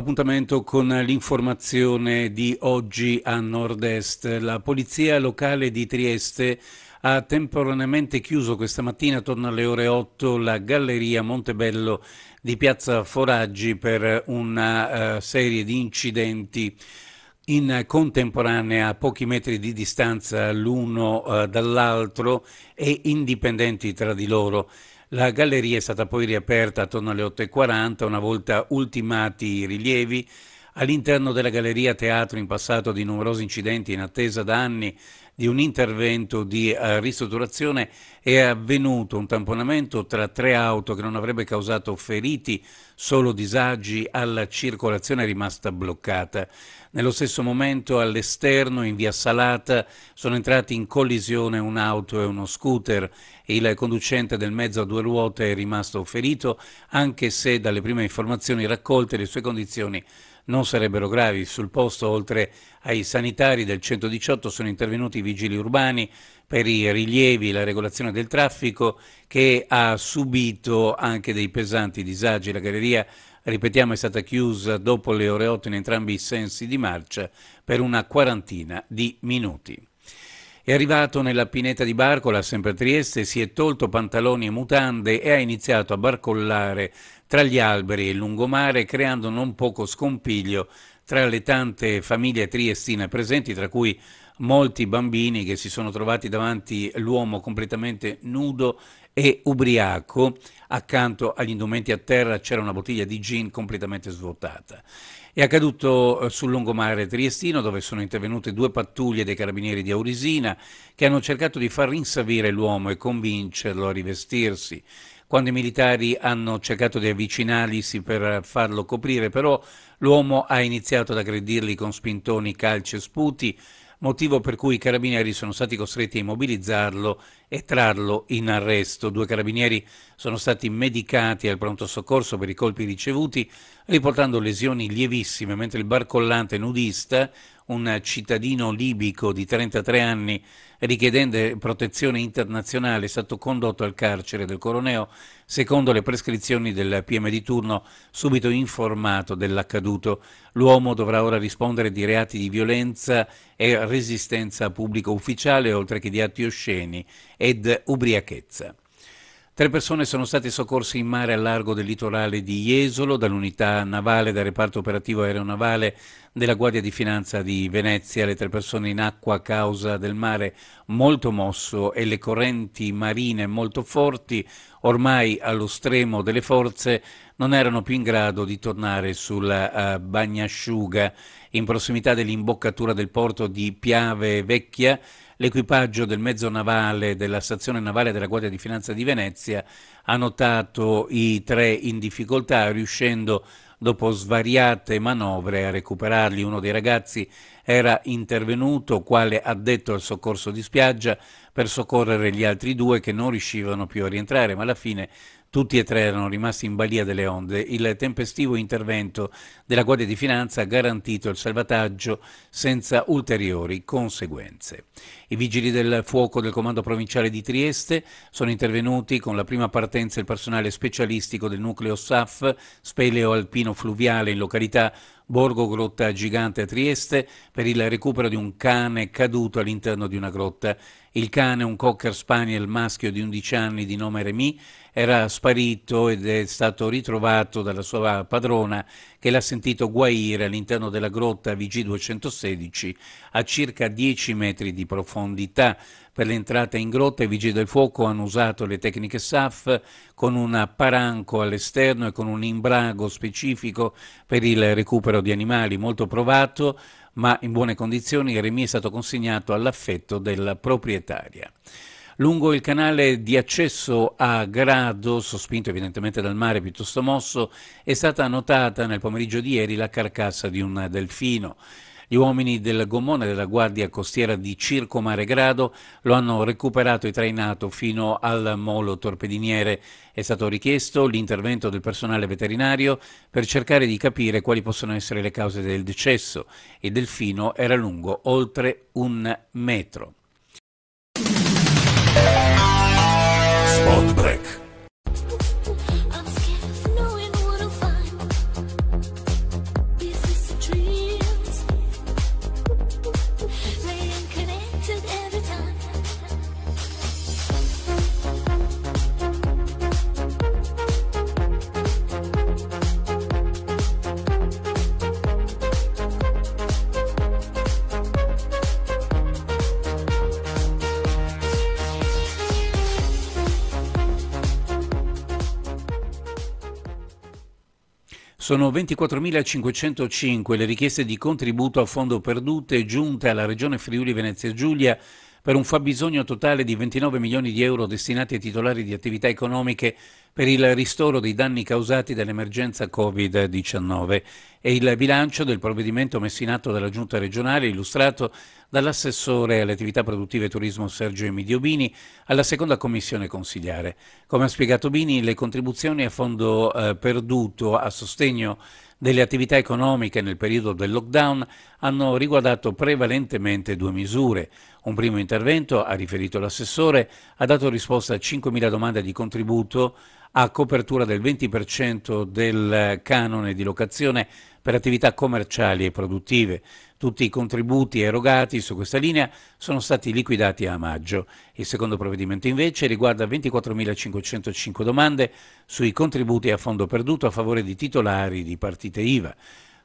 Appuntamento con l'informazione di oggi a nord-est. La polizia locale di Trieste ha temporaneamente chiuso questa mattina attorno alle ore 8 la galleria Montebello di Piazza Foraggi per una uh, serie di incidenti in contemporanea a pochi metri di distanza l'uno uh, dall'altro e indipendenti tra di loro. La galleria è stata poi riaperta attorno alle 8.40 una volta ultimati i rilievi. All'interno della galleria teatro in passato di numerosi incidenti in attesa da anni di un intervento di uh, ristrutturazione è avvenuto un tamponamento tra tre auto che non avrebbe causato feriti, solo disagi alla circolazione rimasta bloccata. Nello stesso momento all'esterno in via Salata sono entrati in collisione un'auto e uno scooter. Il conducente del mezzo a due ruote è rimasto ferito anche se dalle prime informazioni raccolte le sue condizioni non sarebbero gravi. Sul posto, oltre ai sanitari del 118, sono intervenuti i vigili urbani per i rilievi e la regolazione del traffico che ha subito anche dei pesanti disagi. La galleria, ripetiamo, è stata chiusa dopo le ore 8 in entrambi i sensi di marcia per una quarantina di minuti. È arrivato nella pineta di Barcola, sempre a Trieste, si è tolto pantaloni e mutande e ha iniziato a barcollare tra gli alberi e il lungomare, creando non poco scompiglio tra le tante famiglie triestine presenti, tra cui molti bambini che si sono trovati davanti l'uomo completamente nudo e ubriaco, accanto agli indumenti a terra c'era una bottiglia di gin completamente svuotata. È accaduto eh, sul lungomare triestino dove sono intervenute due pattuglie dei carabinieri di Aurisina che hanno cercato di far rinsavire l'uomo e convincerlo a rivestirsi. Quando i militari hanno cercato di avvicinarsi per farlo coprire, però l'uomo ha iniziato ad aggredirli con spintoni, calci e sputi, motivo per cui i carabinieri sono stati costretti a immobilizzarlo e trarlo in arresto. Due carabinieri sono stati medicati al pronto soccorso per i colpi ricevuti, riportando lesioni lievissime, mentre il barcollante nudista, un cittadino libico di 33 anni richiedente protezione internazionale, è stato condotto al carcere del Coroneo secondo le prescrizioni del PM di turno, subito informato dell'accaduto. L'uomo dovrà ora rispondere di reati di violenza e resistenza a pubblico ufficiale, oltre che di atti osceni ed ubriachezza. Tre persone sono state soccorse in mare al largo del litorale di Jesolo dall'unità navale del reparto operativo aeronavale della Guardia di Finanza di Venezia. Le tre persone in acqua a causa del mare molto mosso e le correnti marine molto forti, ormai allo stremo delle forze, non erano più in grado di tornare sulla uh, bagnasciuga in prossimità dell'imboccatura del porto di Piave Vecchia L'equipaggio del mezzo navale della stazione navale della Guardia di Finanza di Venezia ha notato i tre in difficoltà, riuscendo dopo svariate manovre a recuperarli. Uno dei ragazzi era intervenuto quale addetto al soccorso di spiaggia per soccorrere gli altri due che non riuscivano più a rientrare, ma alla fine tutti e tre erano rimasti in balia delle onde. Il tempestivo intervento della Guardia di Finanza ha garantito il salvataggio senza ulteriori conseguenze. I vigili del fuoco del Comando Provinciale di Trieste sono intervenuti con la prima partenza il personale specialistico del nucleo SAF, speleo alpino fluviale in località Borgo Grotta Gigante a Trieste per il recupero di un cane caduto all'interno di una grotta. Il cane, un cocker spaniel maschio di 11 anni di nome Remy, era sparito ed è stato ritrovato dalla sua padrona che l'ha sentito guaire all'interno della grotta VG216 a circa 10 metri di profondità. Per l'entrata in grotta i vigili del fuoco hanno usato le tecniche SAF con un paranco all'esterno e con un imbrago specifico per il recupero di animali molto provato ma in buone condizioni Remy è stato consegnato all'affetto della proprietaria. Lungo il canale di accesso a Grado, sospinto evidentemente dal mare piuttosto mosso, è stata notata nel pomeriggio di ieri la carcassa di un delfino. Gli uomini del gommone della Guardia Costiera di Circo Mare Grado lo hanno recuperato e trainato fino al molo torpediniere. È stato richiesto l'intervento del personale veterinario per cercare di capire quali possono essere le cause del decesso. Il delfino era lungo oltre un metro. Spot break. Sono 24.505 le richieste di contributo a fondo perdute giunte alla Regione Friuli Venezia Giulia per un fabbisogno totale di 29 milioni di euro destinati ai titolari di attività economiche per il ristoro dei danni causati dall'emergenza Covid-19 e il bilancio del provvedimento messo in atto dalla Giunta regionale illustrato dall'assessore alle attività produttive e turismo Sergio Emidio Bini alla seconda commissione consigliare. Come ha spiegato Bini, le contribuzioni a fondo eh, perduto a sostegno delle attività economiche nel periodo del lockdown hanno riguardato prevalentemente due misure. Un primo intervento, ha riferito l'assessore, ha dato risposta a 5.000 domande di contributo a copertura del 20% del canone di locazione per attività commerciali e produttive. Tutti i contributi erogati su questa linea sono stati liquidati a maggio. Il secondo provvedimento invece riguarda 24.505 domande sui contributi a fondo perduto a favore di titolari di partite IVA.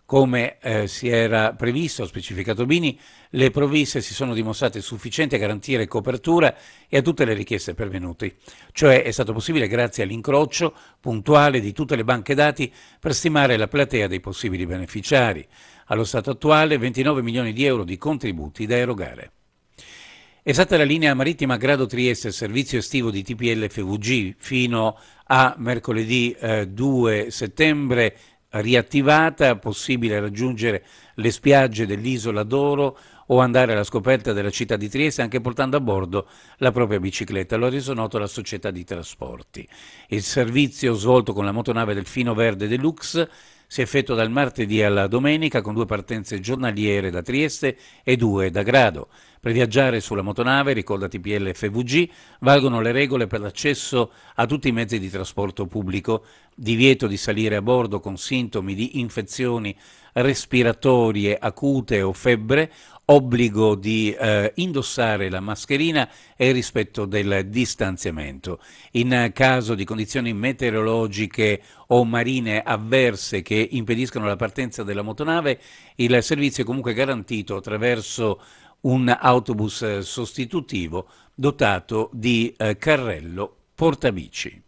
Come eh, si era previsto, specificato Bini, le provviste si sono dimostrate sufficienti a garantire copertura e a tutte le richieste pervenute. Cioè è stato possibile grazie all'incrocio puntuale di tutte le banche dati per stimare la platea dei possibili beneficiari. Allo stato attuale 29 milioni di euro di contributi da erogare. È stata la linea marittima Grado Trieste, servizio estivo di TPL FVG, fino a mercoledì eh, 2 settembre riattivata, possibile raggiungere le spiagge dell'isola d'Oro o andare alla scoperta della città di Trieste anche portando a bordo la propria bicicletta. Lo ha reso noto la società di trasporti. Il servizio svolto con la motonave del Fino Verde Deluxe si effettua dal martedì alla domenica con due partenze giornaliere da Trieste e due da Grado. Per viaggiare sulla motonave, ricorda TPL FVG, valgono le regole per l'accesso a tutti i mezzi di trasporto pubblico, divieto di salire a bordo con sintomi di infezioni respiratorie acute o febbre, obbligo di eh, indossare la mascherina e rispetto del distanziamento. In caso di condizioni meteorologiche o marine avverse che impediscono la partenza della motonave, il servizio è comunque garantito attraverso un autobus sostitutivo dotato di eh, carrello portabici.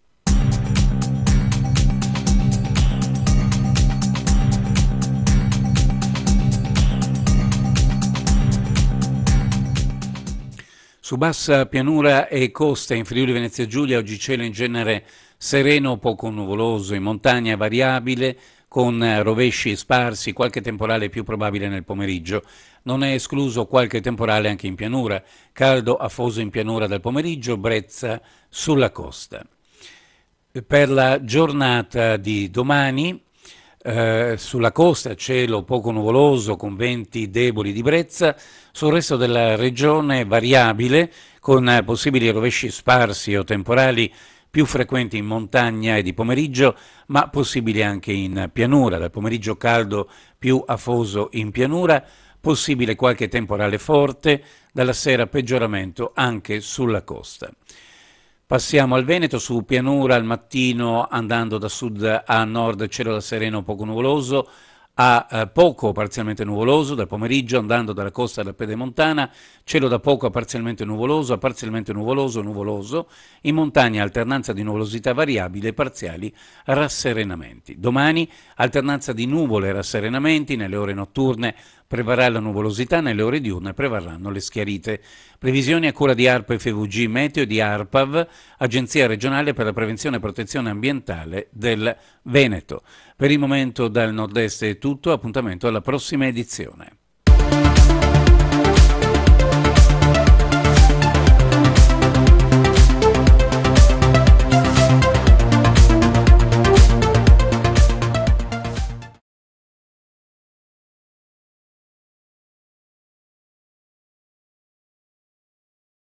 Su bassa pianura e costa in Friuli Venezia Giulia oggi cielo in genere sereno, poco nuvoloso, in montagna variabile, con rovesci sparsi, qualche temporale più probabile nel pomeriggio. Non è escluso qualche temporale anche in pianura, caldo afoso in pianura dal pomeriggio, brezza sulla costa. Per la giornata di domani eh, sulla costa cielo poco nuvoloso con venti deboli di brezza, sul resto della regione variabile con possibili rovesci sparsi o temporali più frequenti in montagna e di pomeriggio, ma possibili anche in pianura, dal pomeriggio caldo più afoso in pianura, possibile qualche temporale forte, dalla sera peggioramento anche sulla costa. Passiamo al Veneto, su pianura al mattino andando da sud a nord cielo da sereno poco nuvoloso, a eh, poco parzialmente nuvoloso, dal pomeriggio andando dalla costa alla pedemontana, cielo da poco a parzialmente nuvoloso, a parzialmente nuvoloso, nuvoloso, in montagna alternanza di nuvolosità variabile e parziali rasserenamenti. Domani alternanza di nuvole e rasserenamenti, nelle ore notturne prevarrà la nuvolosità, nelle ore diurne prevarranno le schiarite. Previsioni a cura di ARPA FVG Meteo e di ARPAV, Agenzia regionale per la prevenzione e protezione ambientale del Veneto. Per il momento dal nord-est è tutto, appuntamento alla prossima edizione.